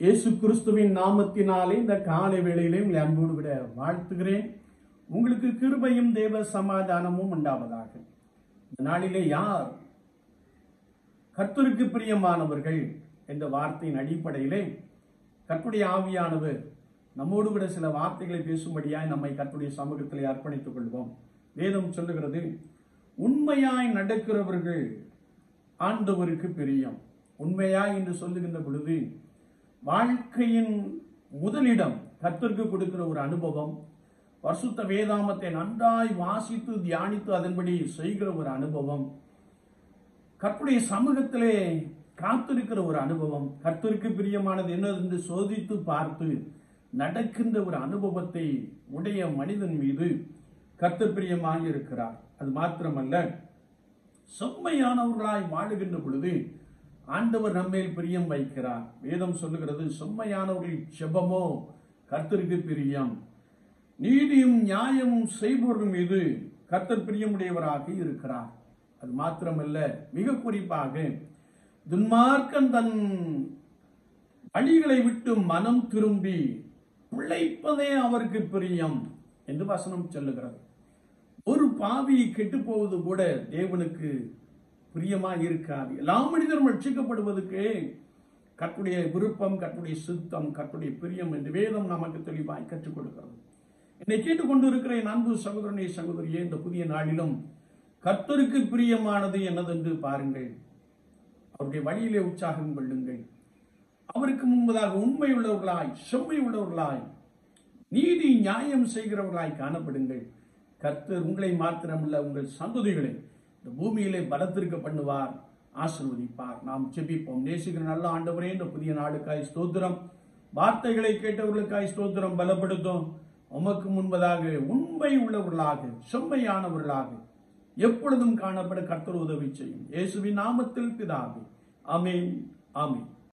இயேசு கிறிஸ்துவின் நாமத்தினாலே இந்த காலை வேளையிலையும் அன்போடு விட வாழ்த்துகிறேன். உங்களுக்கு கிருபையும் தேவ சமாதானமும் உண்டாவதாக. இந்த நாளிலே யார் கர்த்தருக்கு பிரியமானவர்கள் என்ற வார்த்தையின் அடிப்படையிலே கற்புடைய ஆவியானவர் நம்மோடு கூட சில வார்த்தைகளை பேசும்படியாய் நம்மை கற்புடைய சமூகத்தில் அர்ப்பணித்துக் கொள்வோம். வேதம் சொல்லுகிறது உண்மையாய் நடக்கிறவர்கள் ஆண்டவருக்கு பிரியம். உண்மையாய் என்று சொல்லுகின்ற பொழுது வாழ்க்கையின் முதலிடம் கத்திற்கு கொடுக்கிற ஒரு அனுபவம். பரிசுத்த வேதாமத்தை நன்றாய் வாசித்து தியானித்து அதன்படி செய்கிற ஒரு அனுபவம். கற்புடைய சமூகத்திலே காத்திருக்கிற ஒரு அனுபவம். கர்த்தருக்கு பிரியமானது என்னது என்று சோதித்து பார்த்து நடக்கின்ற ஒரு அனுபவத்தை உடைய மனிதன் மீது கர்த்தர் பிரியமாக இருக்கிறார். அது மாத்திரமல்ல செம்மையானவர்களாய் வாழுகின்ற பொழுது ஆண்டவர் நம்மேல் பிரியம் வைக்கிறார். வேதம் சொல்லுகிறது செம்மையானவர்கள் செபமோ கர்த்தருக்கு பிரியம். நீதியும் நியாயமும் செய்பவர்கள் மீது கர்த்தர் பிரியமுடையவராக இருக்கிறார். அது மாத்திரமல்ல மிக குறிப்பாக துன்மார்க்கன் தன் வழிகளை விட்டு மனம் திரும்பி பிழைப்பதே அவருக்கு பிரியம் என்று வசனம் சொல்லுகிறது. ஒரு பாவி கெட்டு போவது கூட தேவனுக்கு பிரியமாக இருக்காது. எல்லா மனிதரும் ரட்சிக்கப்படுவதற்கு கற்றுடைய விருப்பம் கற்றுடைய சித்தம் கட்டுடைய பிரியம் என்று வேதம் நமக்கு தெளிவாய் கற்றுக் கொடுக்கிறது. என்னை கேட்டுக்கொண்டிருக்கிற என் அன்பு சகோதரனை சகோதரியே இந்த புதிய நாளிலும் கர்த்தருக்கு பிரியமானது என்னதென்று பாருங்கள். அவருடைய வழியிலே உற்சாகம் கொள்ளுங்கள். அவருக்கு முன்பதாக உண்மை உள்ளவர்களாய் செம்மை உள்ளவர்களாய் நீதி நியாயம் செய்கிறவர்களாய் காணப்படுங்கள். கர்த்தர் உங்களை மாத்திரமல்ல உங்கள் சந்ததிகளை இந்த பூமியிலே பலத்திற்கு பண்ணுவார் ஆசிர்வதிப்பார். நாம் செபிப்போம் நேசிக்கிற நல்ல ஆண்டவரே இந்த புதிய நாளுக்காய் ஸ்தோத்திரம். வார்த்தைகளை கேட்டவர்களுக்காய் ஸ்தோத்திரம். பலப்படுத்தும். உமக்கு முன்பதாக உண்மை உள்ளவர்களாக செம்மையானவர்களாக எப்பொழுதும் காணப்பட கர்த்தர் உதவி செய்யும். இயேசுவின் நாமத்தில் பிதாவே. அமேன் அமேன்